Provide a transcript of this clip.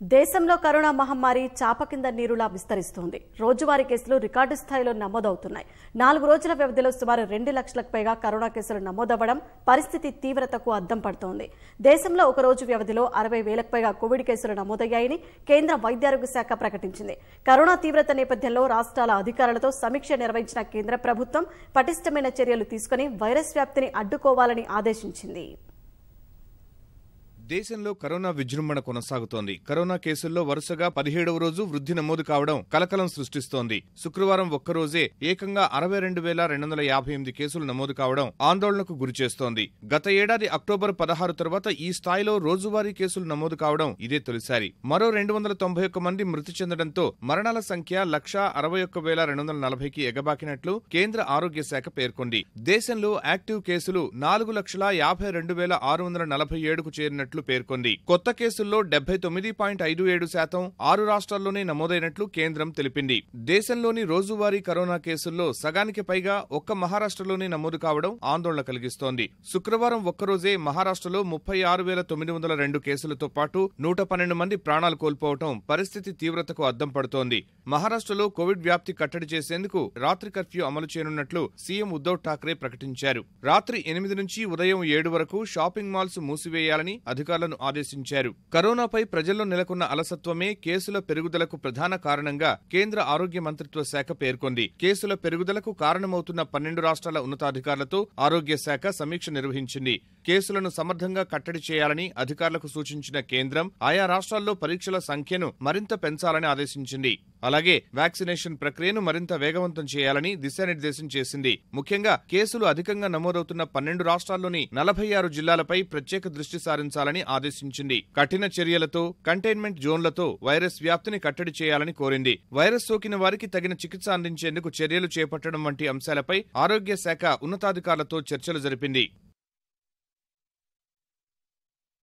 దేశంలో కరోనా మహమ్మారి చాప కింద నీరులా విస్తరిస్తోంది. రోజువారీ కేసులు రికార్డు స్థాయిలో నమోదవుతున్నాయి. నాలుగు రోజుల వ్యవధిలో సుమారు రెండు లక్షలకు పైగా కరోనా కేసులు నమోదవ్వడం పరిస్థితి తీవ్రతకు అద్దం పడుతోంది. దేశంలో ఒక రోజు వ్యవధిలో అరవై వేలకు పైగా కోవిడ్ కేసులు నమోదయ్యాయని కేంద్ర వైద్యారోగ్య శాఖ ప్రకటించింది. కరోనా తీవ్రత నేపథ్యంలో రాష్ట్రాల అధికారులతో సమీక్ష నిర్వహించిన కేంద్ర ప్రభుత్వం పటిష్టమైన చర్యలు తీసుకుని వైరస్ వ్యాప్తిని అడ్డుకోవాలని ఆదేశించింది. దేశంలో కరోనా విజృంభణ కొనసాగుతోంది. కరోనా కేసుల్లో వరుసగా పదిహేడవ రోజు వృద్ధి నమోదు కావడం కలకలం సృష్టిస్తోంది. శుక్రవారం ఒక్కరోజే ఏకంగా అరవై రెండు వేల రెండు వందల యాభై ఎనిమిది కేసులు నమోదు కావడం ఆందోళనకు గురిచేస్తోంది గత ఏడాది అక్టోబర్ పదహారు తర్వాత ఈ స్థాయిలో రోజువారీ కేసులు నమోదు కావడం ఇదే తొలిసారి. మరో రెండు వందల తొంభై ఒక్క మంది మృతి చెందడంతో మరణాల సంఖ్య లక్షా అరవై ఒక్క వేల రెండు వందల నలభైకి ఎగబాకినట్లు కేంద్ర ఆరోగ్య శాఖ పేర్కొంది. దేశంలో యాక్టివ్ కేసులు నాలుగు లక్షల యాభై రెండు వేల ఆరు వందల నలభై ఏడుకు చేరినట్లు పేర్కొంది. కొత్త కేసుల్లో డెబ్బై తొమ్మిది పాయింట్ ఐదు ఏడు శాతం ఆరు రాష్ట్రాల్లోనే నమోదైనట్లు కేంద్రం తెలిపింది. దేశంలోని రోజువారీ కరోనా కేసుల్లో సగానికి పైగా ఒక్క మహారాష్ట్రలోనే నమోదు కావడం ఆందోళన కలిగిస్తోంది. శుక్రవారం ఒక్కరోజే మహారాష్ట్రలో ముప్పై ఆరు వేల తొమ్మిది వందల రెండు కేసులతో పాటు నూట పన్నెండు మంది ప్రాణాలు కోల్పోవటం పరిస్థితి తీవ్రతకు అద్దం పడుతోంది. మహారాష్ట్రలో కోవిడ్ వ్యాప్తి కట్టడి చేసేందుకు రాత్రి కర్ఫ్యూ అమలు చేయనున్నట్లు సీఎం ఉద్దవ్ ఠాక్రే ప్రకటించారు. రాత్రి ఎనిమిది నుంచి ఉదయం ఏడు వరకు షాపింగ్ మాల్స్ మూసివేయాలని అధికారులను ఆదేశించారు. కరోనాపై ప్రజల్లో నెలకొన్న అలసత్వమే కేసుల పెరుగుదలకు ప్రధాన కారణంగా కేంద్ర ఆరోగ్య మంత్రిత్వ శాఖ పేర్కొంది. కేసుల పెరుగుదలకు కారణమవుతున్న పన్నెండు రాష్ట్రాల ఉన్నతాధికారులతో ఆరోగ్య శాఖ సమీక్ష నిర్వహించింది. కేసులను సమర్థంగా కట్టడి చేయాలని అధికారులకు సూచించిన కేంద్రం ఆయా రాష్ట్రాల్లో పరీక్షల సంఖ్యను మరింత పెంచాలని ఆదేశించింది. అలాగే వ్యాక్సినేషన్ ప్రక్రియను మరింత వేగవంతం చేయాలని దిశానిర్దేశం చేసింది. ముఖ్యంగా కేసులు అధికంగా నమోదవుతున్న పన్నెండు రాష్ట్రాల్లోని నలభై ఆరు జిల్లాలపై ప్రత్యేక దృష్టి సారించాలని ఆదేశించింది. కఠిన చర్యలతో కంటైన్మెంట్ జోన్లతో వైరస్ వ్యాప్తిని కట్టడి చేయాలని కోరింది. వైరస్ సోకిన వారికి తగిన చికిత్స అందించేందుకు చర్యలు చేపట్టడం వంటి అంశాలపై ఆరోగ్య శాఖ ఉన్నతాధికారులతో చర్చలు జరిపింది.